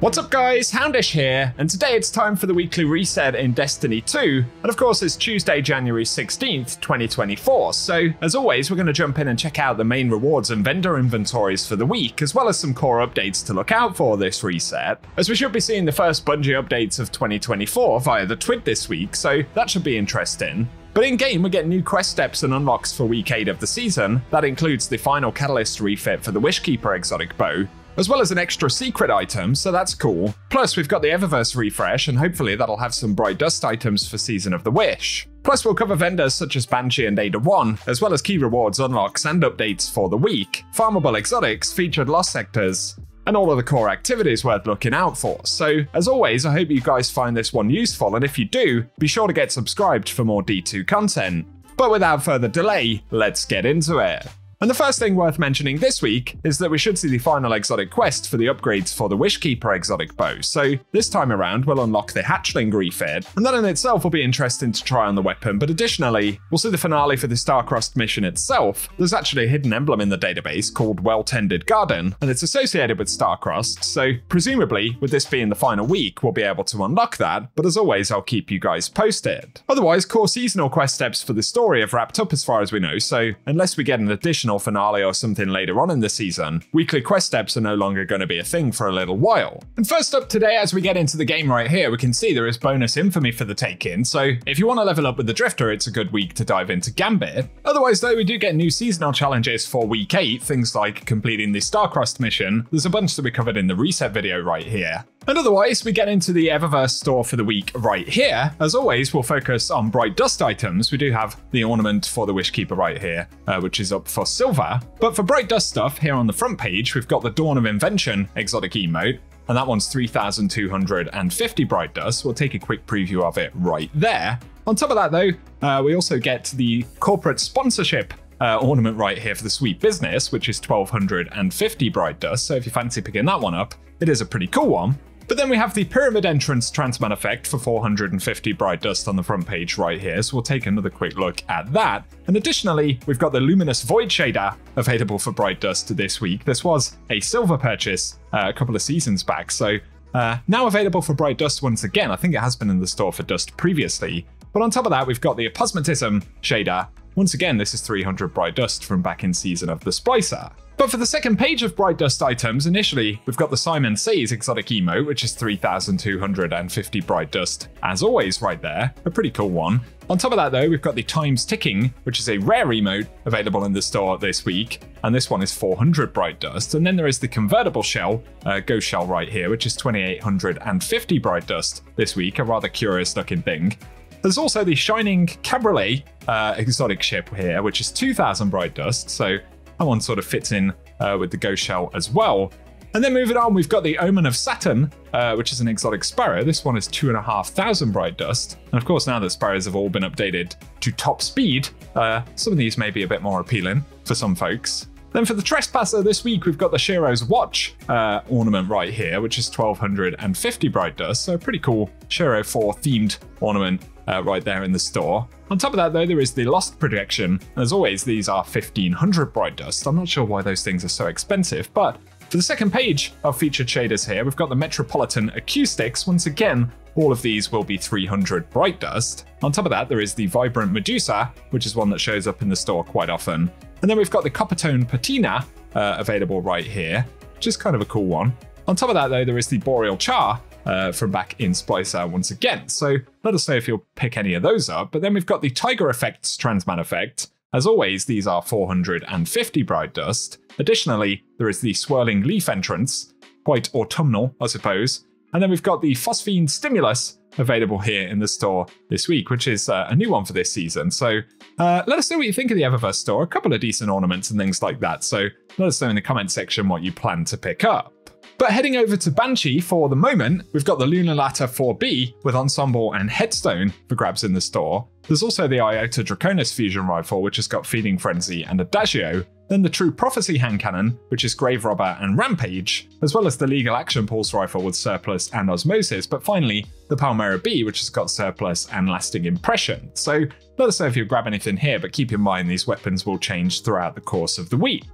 What's up guys, Houndish here, and today it's time for the weekly reset in Destiny 2, and of course it's Tuesday, January 16th, 2024, so as always we're going to jump in and check out the main rewards and vendor inventories for the week, as well as some core updates to look out for this reset, as we should be seeing the first Bungie updates of 2024 via the Twid this week, so that should be interesting. But in game, we get new quest steps and unlocks for week 8 of the season. That includes the final Catalyst refit for the Wishkeeper exotic bow, as well as an extra secret item, so that's cool. Plus, we've got the Eververse refresh, and hopefully that'll have some Bright Dust items for Season of the Wish. Plus, we'll cover vendors such as Banshee and Ada 1, as well as key rewards, unlocks, and updates for the week, farmable exotics, featured lost sectors, and all of the core activities worth looking out for. So, as always, I hope you guys find this one useful, and if you do, be sure to get subscribed for more D2 content. But without further delay, let's get into it. And the first thing worth mentioning this week is that we should see the final exotic quest for the upgrades for the Wishkeeper exotic bow. So this time around, we'll unlock the Hatchling refit, and that in itself will be interesting to try on the weapon, but additionally, we'll see the finale for the Starcrossed mission itself. There's actually a hidden emblem in the database called Well Tended Garden, and it's associated with Starcrossed, so presumably, with this being the final week, we'll be able to unlock that, but as always, I'll keep you guys posted. Otherwise, core seasonal quest steps for the story have wrapped up as far as we know, so unless we get an additional finale or something later on in the season, weekly quest steps are no longer going to be a thing for a little while. And first up today, as we get into the game right here, we can see there is bonus infamy for the take-in, so if you want to level up with the Drifter, it's a good week to dive into Gambit. Otherwise though, we do get new seasonal challenges for week 8, things like completing the Starcrossed mission, there's a bunch that we covered in the reset video right here. And otherwise, we get into the Eververse store for the week right here. As always, we'll focus on Bright Dust items. We do have the ornament for the Wishkeeper right here, uh, which is up for silver. But for Bright Dust stuff, here on the front page, we've got the Dawn of Invention exotic emote, and that one's 3,250 Bright Dust. We'll take a quick preview of it right there. On top of that, though, uh, we also get the corporate sponsorship uh, ornament right here for the Sweet Business, which is 1,250 Bright Dust. So if you fancy picking that one up, it is a pretty cool one. But then we have the Pyramid Entrance Transmat effect for 450 Bright Dust on the front page right here, so we'll take another quick look at that. And additionally, we've got the Luminous Void Shader available for Bright Dust this week. This was a silver purchase uh, a couple of seasons back, so uh, now available for Bright Dust once again. I think it has been in the store for Dust previously. But on top of that, we've got the Aposematism shader. Once again, this is 300 Bright Dust from back in Season of the Splicer. But for the second page of Bright Dust items, initially, we've got the Simon Says exotic emote, which is 3,250 Bright Dust, as always, right there. A pretty cool one. On top of that, though, we've got the Times Ticking, which is a rare emote available in the store this week, and this one is 400 Bright Dust. And then there is the convertible shell, uh, Ghost Shell right here, which is 2,850 Bright Dust this week, a rather curious looking thing. There's also the Shining Cabriolet uh, exotic ship here, which is 2,000 Bright Dust, so that one sort of fits in uh, with the Ghost Shell as well. And then moving on, we've got the Omen of Saturn, uh, which is an exotic sparrow. This one is 2,500 bright dust. And of course, now that sparrows have all been updated to top speed, uh, some of these may be a bit more appealing for some folks. Then for the Trespasser this week, we've got the Shiro's Watch uh, ornament right here, which is 1250 bright dust. So pretty cool Shiro 4 themed ornament uh, right there in the store. On top of that, though, there is the Lost Projection. As always, these are 1500 bright dust. I'm not sure why those things are so expensive, but for the second page of featured shaders here, we've got the Metropolitan Acoustics. Once again, all of these will be 300 bright dust. On top of that, there is the Vibrant Medusa, which is one that shows up in the store quite often. And then we've got the Coppertone Patina uh, available right here, which is kind of a cool one. On top of that, though, there is the Boreal Char, uh, from back in Splicer once again. So let us know if you'll pick any of those up. But then we've got the Tiger Effects Transmat effect. As always, these are 450 bright dust. Additionally, there is the Swirling Leaf entrance, quite autumnal, I suppose. And then we've got the Phosphine Stimulus available here in the store this week, which is uh, a new one for this season. So uh, let us know what you think of the Eververse store. A couple of decent ornaments and things like that. So let us know in the comment section what you plan to pick up. But heading over to Banshee for the moment, we've got the Lunulata 4B with Ensemble and Headstone for grabs in the store. There's also the Iota Draconis fusion rifle, which has got Feeding Frenzy and Adagio, then the True Prophecy hand cannon, which is Grave Robber and Rampage, as well as the Legal Action Pulse rifle with Surplus and Osmosis, but finally the Palmyra B, which has got Surplus and Lasting Impression. So let us know if you grab anything here, but keep in mind these weapons will change throughout the course of the week.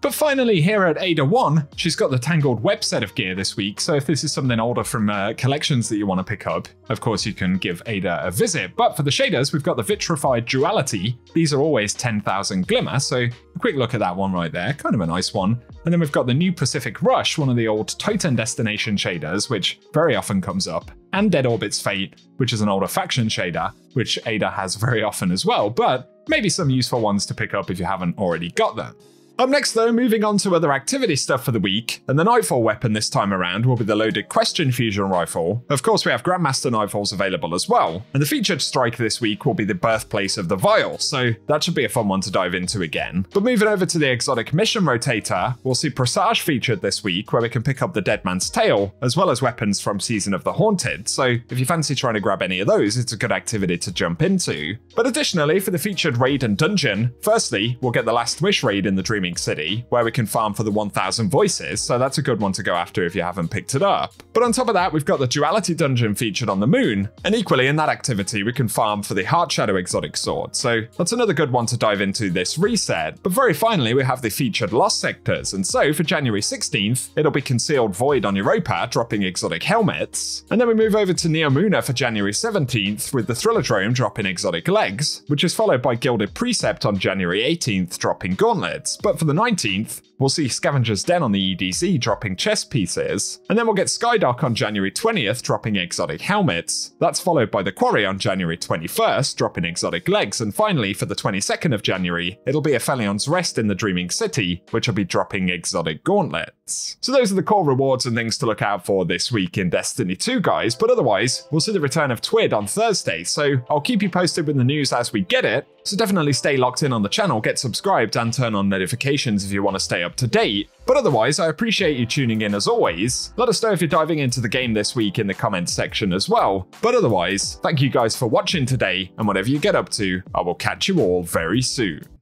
But finally, here at Ada 1, she's got the Tangled Web set of gear this week, so if this is something older from uh, collections that you want to pick up, of course you can give Ada a visit. But for the shaders, we've got the Vitrified Duality. These are always 10,000 Glimmer, so a quick look at that one right there, kind of a nice one. And then we've got the new Pacific Rush, one of the old Totem Destination shaders, which very often comes up, and Dead Orbit's Fate, which is an older faction shader, which Ada has very often as well, but maybe some useful ones to pick up if you haven't already got them. Up next though, moving on to other activity stuff for the week, and the Nightfall weapon this time around will be the loaded Question Fusion Rifle. Of course we have Grandmaster Nightfalls available as well, and the featured strike this week will be the birthplace of the Vile, so that should be a fun one to dive into again. But moving over to the exotic mission rotator, we'll see Presage featured this week where we can pick up the Dead Man's Tale, as well as weapons from Season of the Haunted, so if you fancy trying to grab any of those, it's a good activity to jump into. But additionally, for the featured raid and dungeon, firstly, we'll get the Last Wish raid in the Dreaming City, where we can farm for the 1000 voices, so that's a good one to go after if you haven't picked it up. But on top of that, we've got the Duality Dungeon featured on the moon, and equally in that activity, we can farm for the Heartshadow Exotic Sword, so that's another good one to dive into this reset. But very finally, we have the featured Lost Sectors, and so for January 16th, it'll be Concealed Void on Europa, dropping exotic helmets, and then we move over to Neomuna for January 17th, with the Thrilladrome dropping exotic legs, which is followed by Gilded Precept on January 18th, dropping gauntlets. But for the 19th, we'll see Scavenger's Den on the EDZ dropping chess pieces, and then we'll get Skydock on January 20th dropping exotic helmets. That's followed by the Quarry on January 21st dropping exotic legs, and finally for the 22nd of January, it'll be Aphelion's Rest in the Dreaming City, which will be dropping exotic gauntlets. So those are the core rewards and things to look out for this week in Destiny 2, guys, but otherwise, we'll see the return of Twid on Thursday, so I'll keep you posted with the news as we get it, so definitely stay locked in on the channel, get subscribed, and turn on notifications if you want to stay up to date. But otherwise, I appreciate you tuning in as always. Let us know if you're diving into the game this week in the comments section as well. But otherwise, thank you guys for watching today, and whatever you get up to, I will catch you all very soon.